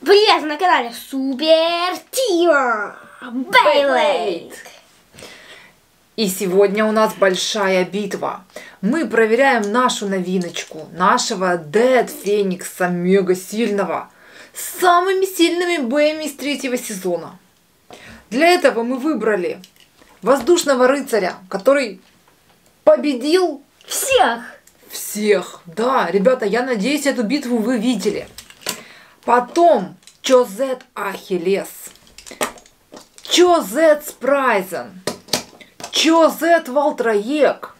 Привет, на канале Супер Тима Бейлейд. И сегодня у нас большая битва. Мы проверяем нашу новиночку, нашего Дед Феникса мега сильного, с самыми сильными боями из третьего сезона. Для этого мы выбрали воздушного рыцаря, который победил Всех! всех. Да, ребята, я надеюсь, эту битву вы видели. Потом Чозет Ахиллес. Чозет Спрайзен. Чозет Валтраек.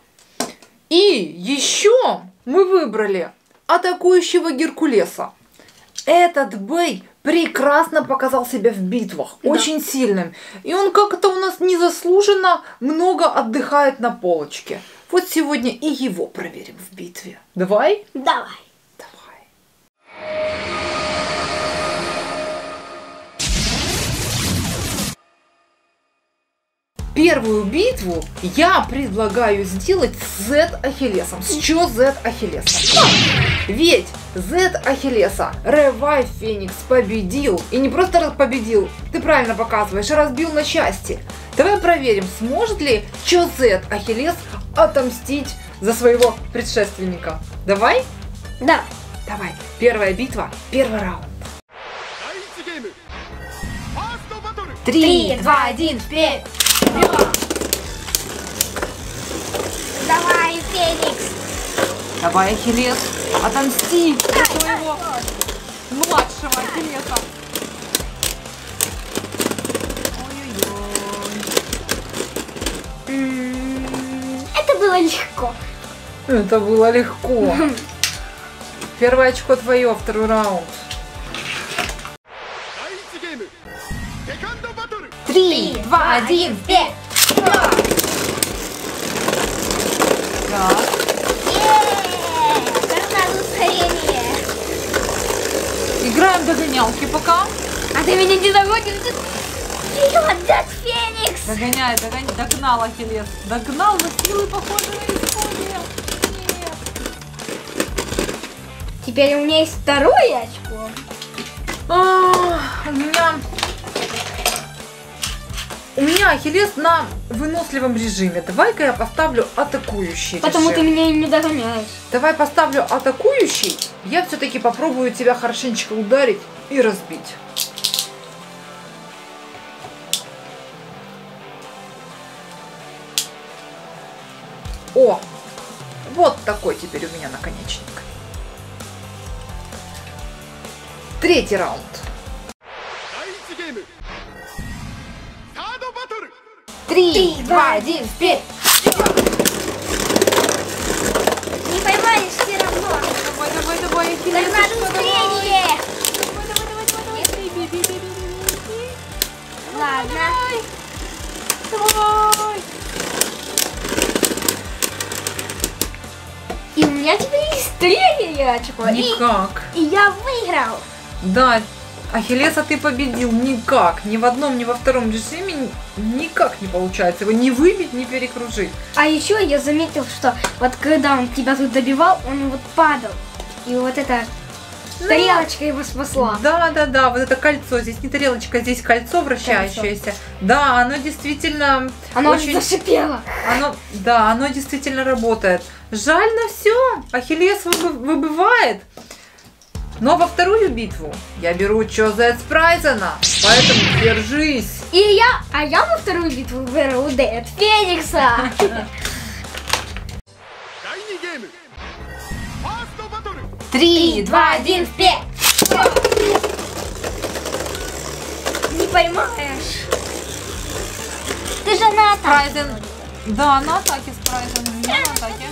И еще мы выбрали атакующего Геркулеса. Этот бей прекрасно показал себя в битвах, Да. очень сильным. И он как-то у нас незаслуженно много отдыхает на полочке. Вот сегодня и его проверим в битве. Давай. Давай. первую битву я предлагаю сделать с Z Ахиллесом. С чё Z-Ахиллес? Ведь Z Ахиллеса Ревайв Феникс победил. И не просто победил, ты правильно показываешь, разбил на части. Давай проверим, сможет ли Чо Z Ахиллес отомстить за своего предшественника. Давай? Да. Давай, первая битва, первый раунд. Три, два, один, пять. Давай, Феникс. Давай, Ахиллес, отомсти за своего младшего Ахиллеса. Это было легко. Это было легко. Первое очко твое, второй раунд. Три, два, один, вперед! Так, играем в догонялки пока. А ты меня не догонишь? Вперед, Дед Феникс! Догоняй, догоняй, догнал Ахиллес. Догнал, но силы похожи на исходе. Теперь у меня есть второе очко. А, у меня... У меня Ахиллес на выносливом режиме. Давай-ка я поставлю атакующий Потому ты режим. меня и не догоняешь. Давай поставлю атакующий. Я все-таки попробую тебя хорошенечко ударить и разбить. О! Вот такой теперь у меня наконечник. Третий раунд. Три, два, один, вперед! Не поймаешь все равно. Давай, давай, давай, давай. бей. Ладно. Давай! И у меня теперь есть третье очко. И, Никак. и я выиграл. Да, Ахиллеса ты победил никак. Ни в одном, ни во втором режиме ни- никак не получается его ни выбить, ни перекружить. А еще я заметил, что вот когда он тебя тут добивал, он вот падал. И вот эта тарелочка его спасла. Да, да, да, вот это кольцо. Здесь не тарелочка, здесь кольцо вращающееся. Да, оно действительно Оно очень... зашипело. Оно, да, оно действительно работает. Жаль на все. Ахиллес выбы- выбывает. Но во вторую битву я беру Чозет Спрайзена, поэтому держись. И я, а я во вторую битву беру Дэд Феникса. Три, два, один, вперед! Не поймаешь. Ты же на атаке. Спрайзен. Да, на атаке Спрайзен. Не на атаке.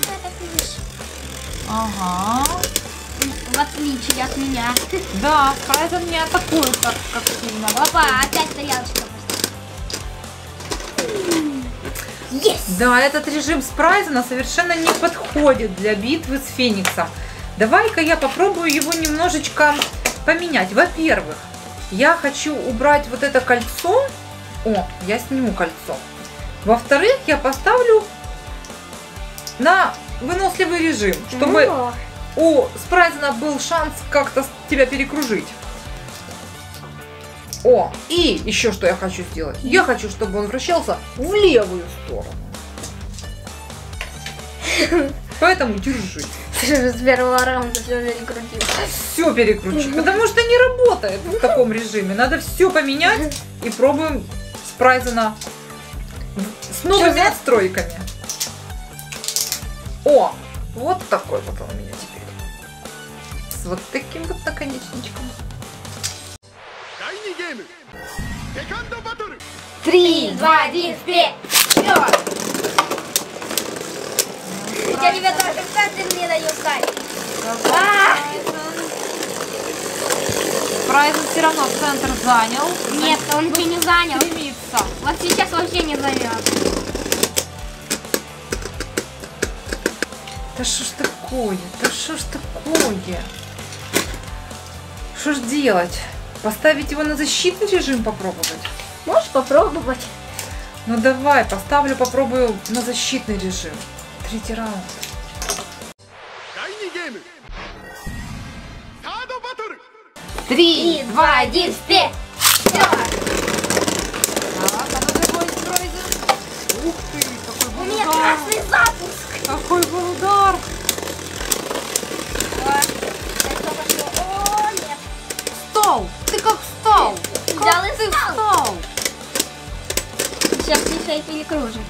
Ага. В отличие от меня. Да, Спрайзен не атакует как, как сильно. Опа, опять тарелочка. Есть! Да, этот режим Спрайзена совершенно не подходит для битвы с Фениксом. Давай-ка я попробую его немножечко поменять. Во-первых, я хочу убрать вот это кольцо. О, я сниму кольцо. Во-вторых, я поставлю на выносливый режим, чтобы Ну, у Спрайзена был шанс как-то тебя перекружить. О, и еще что я хочу сделать. Я хочу, чтобы он вращался в левую сторону. Поэтому держи. С первого раунда все перекрутил. Все перекручу. Потому что не работает в таком режиме. Надо все поменять и пробуем с Прайзена с новыми настройками. О, вот такой вот он у меня теперь вот таким вот наконечничком. Три, два, один, вперед! Я, ребята, как ты мне даешь стать? Прайзен все равно центр занял. Нет, он еще не занял. Стремится. Вот сейчас вообще не займет. Да что ж такое? Да что ж такое? Что ж делать? Поставить его на защитный режим попробовать? Можешь попробовать. Ну давай, поставлю, попробую на защитный режим. Третий раунд. Три, два, один, вперед! Ух ты, какой был удар! Какой был удар! Встал. Ты как встал? Взял и Ты встал. встал. Сейчас еще и перекружит.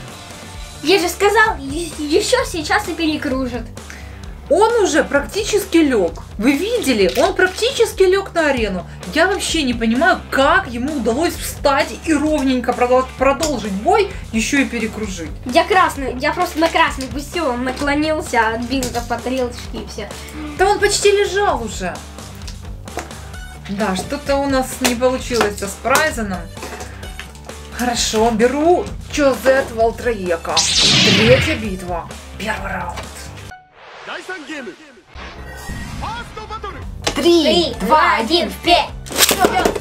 Я же сказал, еще сейчас и перекружит. Он уже практически лег. Вы видели? Он практически лег на арену. Я вообще не понимаю, как ему удалось встать и ровненько продол- продолжить бой, еще и перекружить. Я красный, я просто на красный пустил, он наклонился, отбил тарелочке и все. Да он почти лежал уже. Да, что-то у нас не получилось с Прайзеном. Хорошо, беру Чозет Валтраека. Третья битва. Первый раунд. Три, два, один, вперед!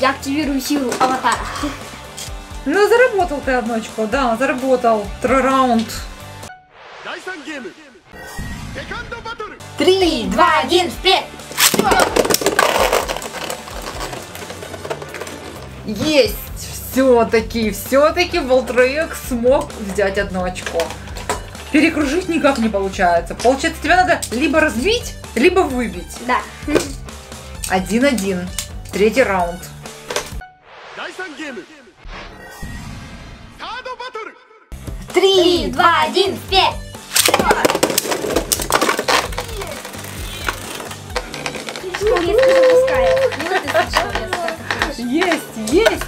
Я активирую силу аватара. Ну, заработал ты одно очко, да, заработал. Три раунд. Три, два, один, вперед! Есть! Все-таки, все-таки Волтроек смог взять одно очко. Перекружить никак не получается. Получается, тебя надо либо разбить, либо выбить. Да. Один-один. Третий раунд. Три, два, один, вперед! Есть, есть!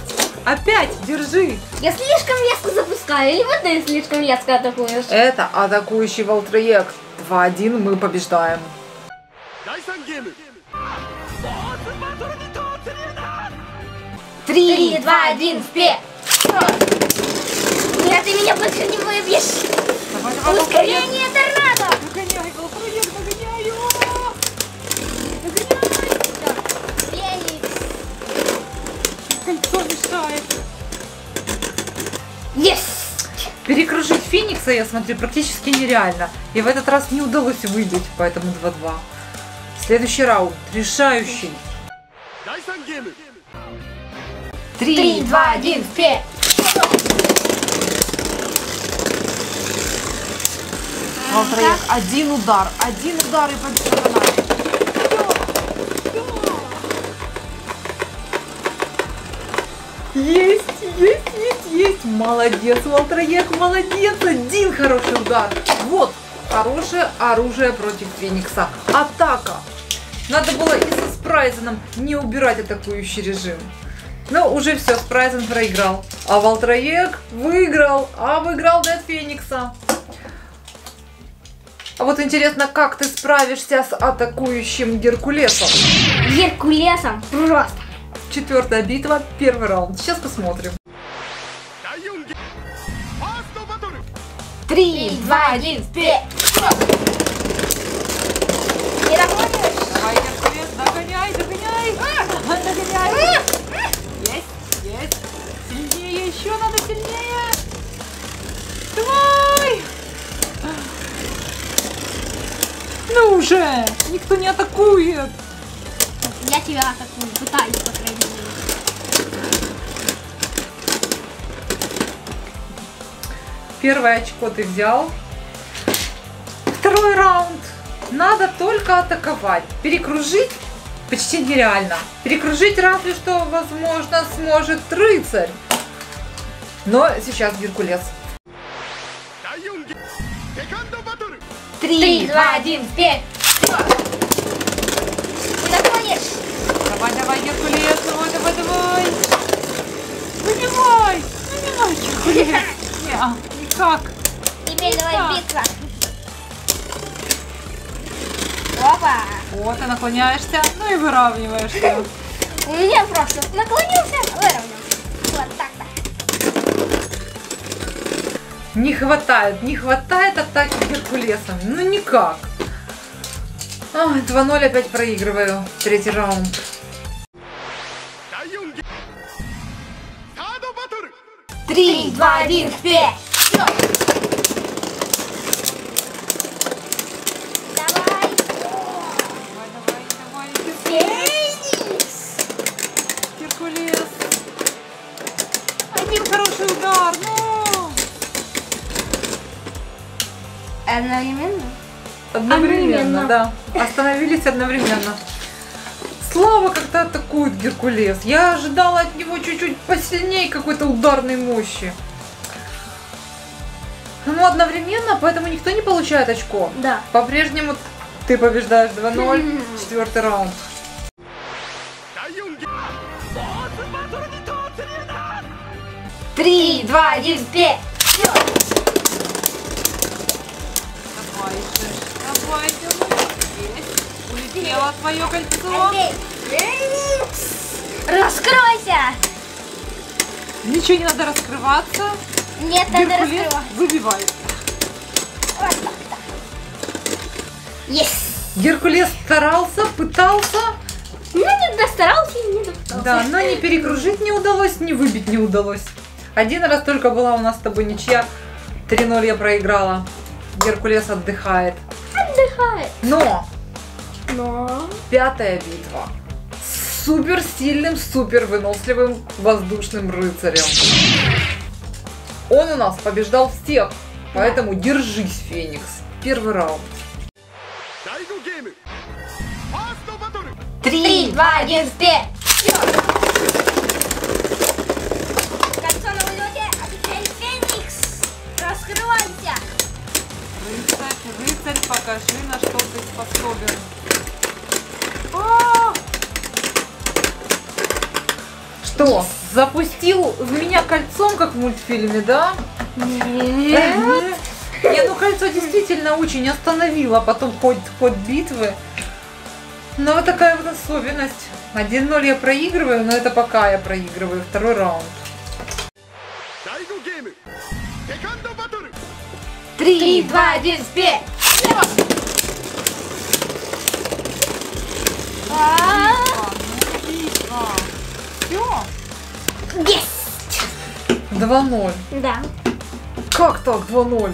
Опять, держи! Я слишком резко запускаю, или вот ты слишком резко атакуешь? Это атакующий Волтроек. 2-1 мы побеждаем. Три, два, один, вперед! Нет, ты меня больше не выбьешь! Давай, давай. Ускорение торнадо! Нагоняй, Волтроек, нагоняй его! Феникс! Кольцо мешает. Yes! Перекружить Феникса, я смотрю, практически нереально. И в этот раз не удалось выбить, поэтому 2-2. Следующий раунд. Решающий. Три, два, один, вперед! А, Вам троих один удар, один удар и победа на Есть, есть, есть, есть. Молодец, Волтроек, молодец. Один хороший удар. Вот, хорошее оружие против Феникса. Атака. Надо было и со спрайзеном не убирать атакующий режим. Но уже все, Спрайзен проиграл. А Валтроек выиграл, а выиграл Дед Феникса. А вот интересно, как ты справишься с атакующим Геркулесом? Геркулесом просто. Четвертая битва, первый раунд. Сейчас посмотрим. Три, два, один, пять. уже! Никто не атакует! Я тебя атакую, пытаюсь, по крайней мере. Первое очко ты взял. Второй раунд. Надо только атаковать. Перекружить почти нереально. Перекружить разве что, возможно, сможет рыцарь. Но сейчас Геркулес. Три, два, один, пять. Давай, давай, Геркулес, давай, давай, давай. Выбивай, выбивай, Геркулес. Не, никак. Теперь Да. давай биться. Опа! Вот, ты наклоняешься, ну и выравниваешься. У меня просто наклонился, выровнялся. Вот так-то. Не хватает, не хватает атаки Геркулесом. Ну никак. А, 2-0 опять проигрываю. Третий раунд. Три, два, один, вперед! Один хороший удар, ну! Одновременно? Одновременно, да. Остановились одновременно. Слава как-то атакует Геркулес. Я ожидала от него чуть-чуть посильнее какой-то ударной мощи. Ну, одновременно, поэтому никто не получает очко. Да. По-прежнему ты побеждаешь 2-0, четвертый раунд. Три, два, один, пять. Давай же. Есть. Улетело твое кольцо. Раскройся! Ничего не надо раскрываться. Нет, надо Геркулес раскрывать. выбивает. Вот. Есть! Геркулес старался, пытался, Ну, не достарался и не достался. да, но не перекружить не удалось, не выбить не удалось. Один раз только была у нас с тобой ничья. 3-0 я проиграла. Геркулес отдыхает отдыхает. Но! Но! Пятая битва с супер сильным, супер выносливым воздушным рыцарем. Он у нас побеждал всех, поэтому держись, Феникс. Первый раунд. Три, два, один, вперед! Раскрывайся! Рыцарь, рыцарь, Покажи, на что ты способен. А -а -а! Что? Запустил в меня кольцом, как в мультфильме, да? Нет. Не, ну кольцо действительно очень остановило, а потом ход, ход битвы. Но вот такая вот особенность. 1-0 я проигрываю, но это пока я проигрываю второй раунд. Три, два, один, спеть! Есть! 2-0. Да. Как так 2-0?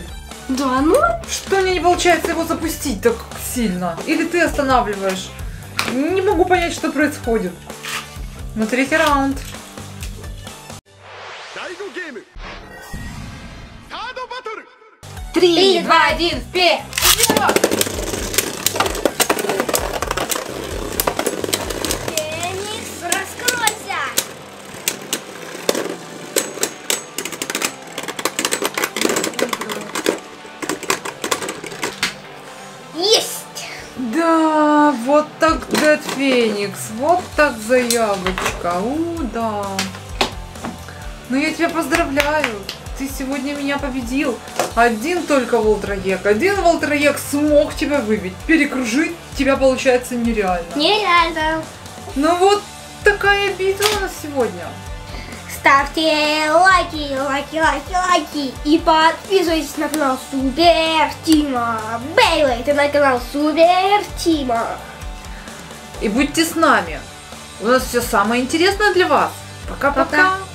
Да, ну? Что мне не получается его запустить так сильно? Или ты останавливаешь? Не могу понять, что происходит. На третий раунд. Три, два, один, вперед! Да, вот так Дед Феникс, вот так заявочка, у, да. Ну я тебя поздравляю, ты сегодня меня победил. Один только Волтроек, один Волтроек смог тебя выбить, перекружить тебя получается нереально. Нереально. Ну вот такая битва у нас сегодня. Ставьте лайки, лайки, лайки, лайки. И подписывайтесь на канал Супер Тима. Бейлейт и на канал Супер Тима. И будьте с нами. У нас все самое интересное для вас. Пока-пока. Пока.